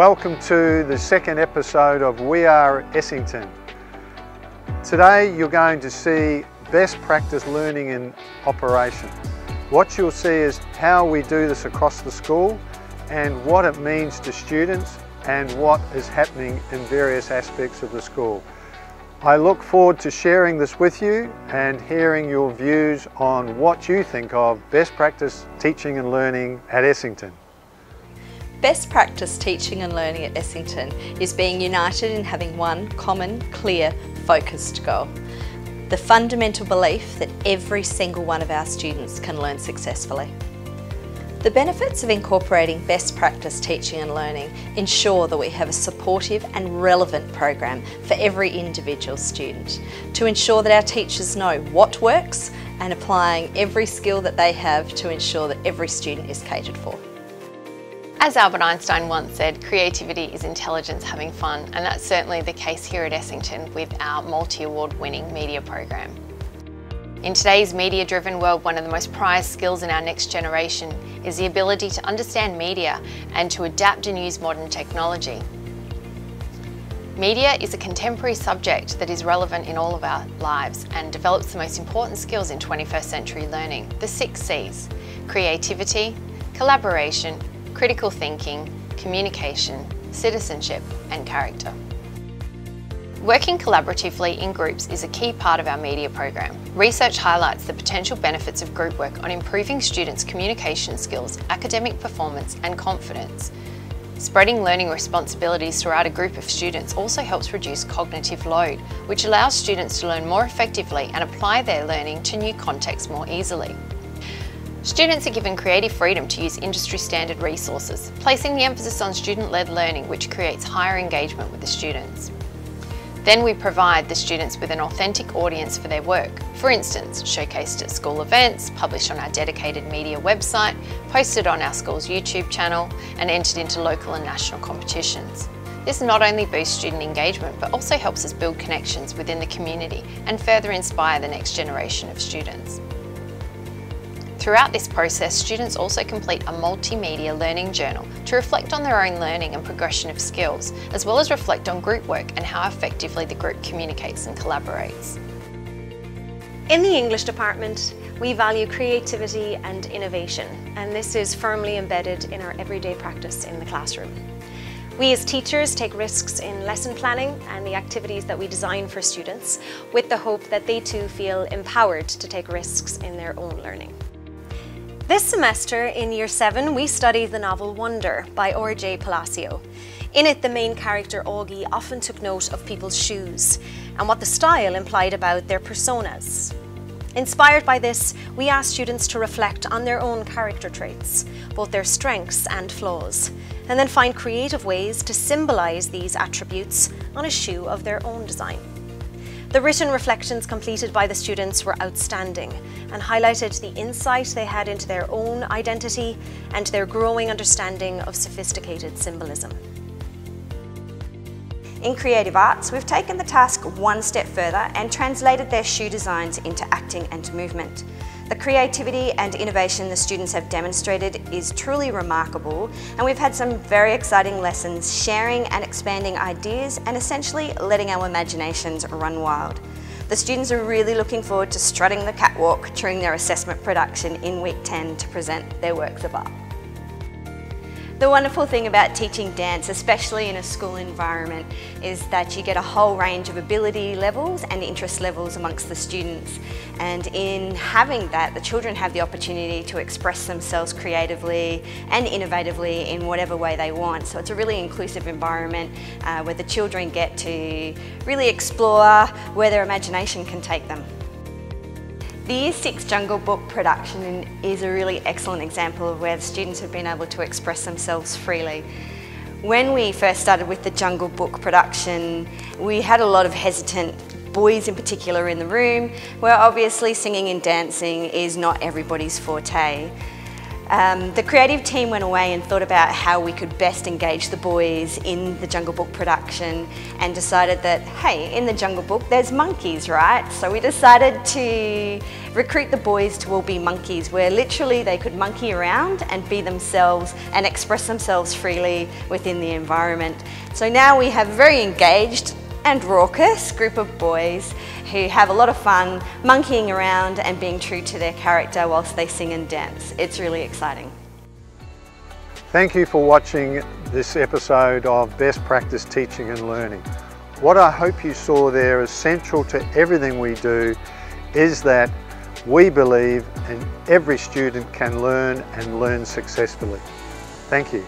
Welcome to the second episode of We Are Essington. Today you're going to see best practice learning in operation. What you'll see is how we do this across the school and what it means to students and what is happening in various aspects of the school. I look forward to sharing this with you and hearing your views on what you think of best practice teaching and learning at Essington. Best practice teaching and learning at Essington is being united in having one common, clear, focused goal. The fundamental belief that every single one of our students can learn successfully. The benefits of incorporating best practice teaching and learning ensure that we have a supportive and relevant program for every individual student to ensure that our teachers know what works and applying every skill that they have to ensure that every student is catered for. As Albert Einstein once said, creativity is intelligence having fun, and that's certainly the case here at Essington with our multi-award winning media program. In today's media-driven world, one of the most prized skills in our next generation is the ability to understand media and to adapt and use modern technology. Media is a contemporary subject that is relevant in all of our lives and develops the most important skills in 21st century learning, the six C's, creativity, collaboration, critical thinking, communication, citizenship and character. Working collaboratively in groups is a key part of our media program. Research highlights the potential benefits of group work on improving students' communication skills, academic performance and confidence. Spreading learning responsibilities throughout a group of students also helps reduce cognitive load, which allows students to learn more effectively and apply their learning to new contexts more easily. Students are given creative freedom to use industry standard resources, placing the emphasis on student-led learning which creates higher engagement with the students. Then we provide the students with an authentic audience for their work, for instance, showcased at school events, published on our dedicated media website, posted on our school's YouTube channel and entered into local and national competitions. This not only boosts student engagement but also helps us build connections within the community and further inspire the next generation of students. Throughout this process, students also complete a multimedia learning journal to reflect on their own learning and progression of skills, as well as reflect on group work and how effectively the group communicates and collaborates. In the English department, we value creativity and innovation, and this is firmly embedded in our everyday practice in the classroom. We as teachers take risks in lesson planning and the activities that we design for students with the hope that they too feel empowered to take risks in their own learning. This semester in Year 7 we studied the novel Wonder by R.J. Palacio. In it the main character Augie often took note of people's shoes and what the style implied about their personas. Inspired by this, we asked students to reflect on their own character traits, both their strengths and flaws, and then find creative ways to symbolise these attributes on a shoe of their own design. The written reflections completed by the students were outstanding and highlighted the insight they had into their own identity and their growing understanding of sophisticated symbolism. In Creative Arts, we've taken the task one step further and translated their shoe designs into acting and movement. The creativity and innovation the students have demonstrated is truly remarkable and we've had some very exciting lessons sharing and expanding ideas and essentially letting our imaginations run wild. The students are really looking forward to strutting the catwalk during their assessment production in week 10 to present their works of art. The wonderful thing about teaching dance, especially in a school environment, is that you get a whole range of ability levels and interest levels amongst the students. And in having that, the children have the opportunity to express themselves creatively and innovatively in whatever way they want. So it's a really inclusive environment uh, where the children get to really explore where their imagination can take them. The Year 6 Jungle Book production is a really excellent example of where the students have been able to express themselves freely. When we first started with the Jungle Book production, we had a lot of hesitant boys in particular in the room, where obviously singing and dancing is not everybody's forte. Um, the creative team went away and thought about how we could best engage the boys in the Jungle Book production and decided that, hey, in the Jungle Book there's monkeys, right? So we decided to recruit the boys to all be monkeys where literally they could monkey around and be themselves and express themselves freely within the environment. So now we have very engaged and raucous group of boys who have a lot of fun monkeying around and being true to their character whilst they sing and dance. It's really exciting. Thank you for watching this episode of Best Practice Teaching and Learning. What I hope you saw there is central to everything we do is that we believe and every student can learn and learn successfully. Thank you.